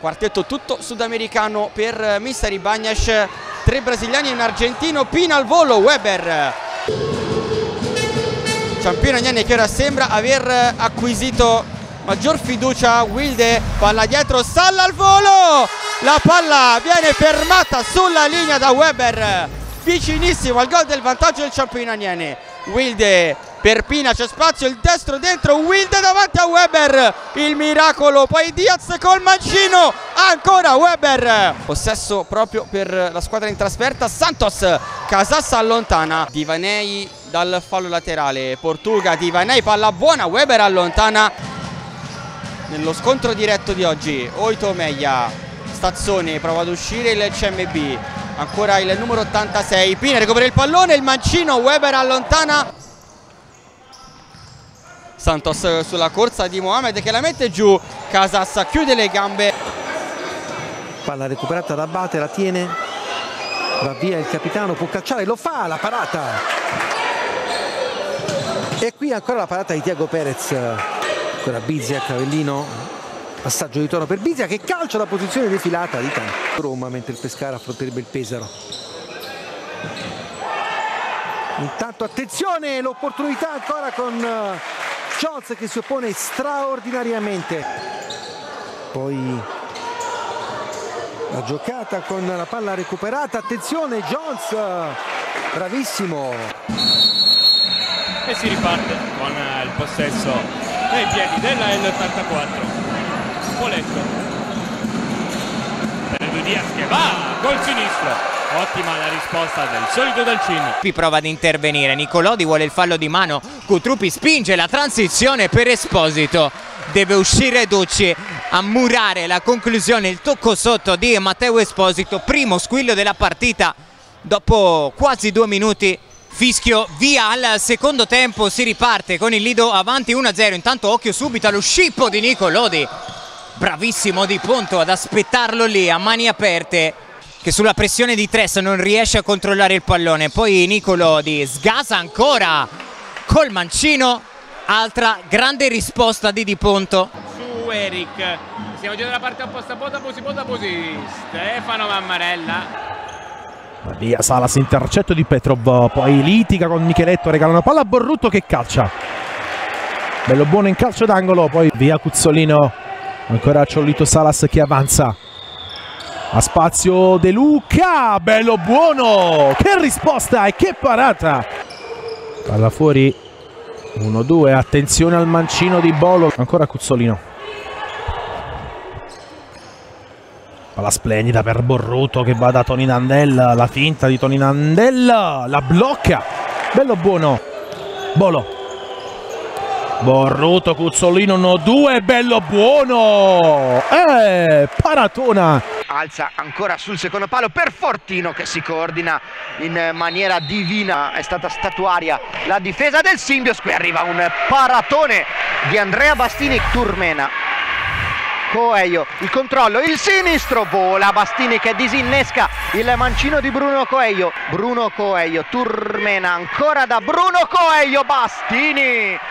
quartetto tutto sudamericano per Misteri Bagnash, tre brasiliani e un argentino, Pina al volo, Weber. Campione Agnani che ora sembra aver acquisito maggior fiducia, Wilde, palla dietro, Salla al volo, la palla viene fermata sulla linea da Weber, vicinissimo al gol del vantaggio del Campione Agnani. Wilde per Pina c'è spazio, il destro dentro, Wilde davanti a Weber, il miracolo, poi Diaz col mancino, ancora Weber. Possesso proprio per la squadra in trasferta, Santos, Casassa allontana, Divanei dal fallo laterale, Portuga, Divanei, palla buona, Weber allontana. Nello scontro diretto di oggi, Oito Meia, Stazzone prova ad uscire il CMB, ancora il numero 86, Pina recupera il pallone, il mancino, Weber allontana. Santos sulla corsa di Mohamed che la mette giù, Casassa chiude le gambe. Palla recuperata da Abate, la tiene, va via il capitano, può cacciare, lo fa, la parata. E qui ancora la parata di Tiago Perez, ancora Bizia, Cavellino, passaggio di tono per Bizia che calcia la posizione defilata di Roma mentre il Pescara affronterebbe il Pesaro. Intanto attenzione, l'opportunità ancora con Scholz che si oppone straordinariamente. Poi la giocata con la palla recuperata, attenzione Jones, bravissimo. E si riparte con il possesso nei piedi della L84. Poletto. Benedù Diaz che va, gol sinistro. Ottima la risposta del solito Dalcini. Qui prova ad intervenire, Nicolodi vuole il fallo di mano, Cutrupi spinge la transizione per Esposito. Deve uscire Ducci a murare la conclusione, il tocco sotto di Matteo Esposito, primo squillo della partita dopo quasi due minuti. Fischio via al secondo tempo, si riparte con il Lido avanti 1-0, intanto occhio subito allo scippo di Nicolodi. Bravissimo Di Ponto ad aspettarlo lì a mani aperte che sulla pressione di Tress non riesce a controllare il pallone. Poi Nicolo di sgasa ancora col mancino. Altra grande risposta di Di Ponto. Su Eric. Siamo già dalla parte opposta. Bota Bosi Stefano Mammarella. Via Salas intercetto di Petrov. Poi litiga con Micheletto regala una palla a Borrutto che calcia. Bello buono in calcio d'angolo poi via Cuzzolino. Ancora Ciolito Salas che avanza a spazio De Luca, bello buono, che risposta e che parata. Palla fuori, 1-2, attenzione al mancino di Bolo, ancora Cuzzolino. Palla splendida per Borruto che va da Toni Nandella, la finta di Toni Nandella, la blocca, bello buono, Bolo. Borruto, Cuzzolino, 1-2, bello buono, eh, paratona alza ancora sul secondo palo per Fortino che si coordina in maniera divina. È stata statuaria la difesa del Simbios qui arriva un paratone di Andrea Bastini Turmena Coelho, il controllo, il sinistro, vola Bastini che disinnesca il mancino di Bruno Coelho, Bruno Coelho, Turmena ancora da Bruno Coelho, Bastini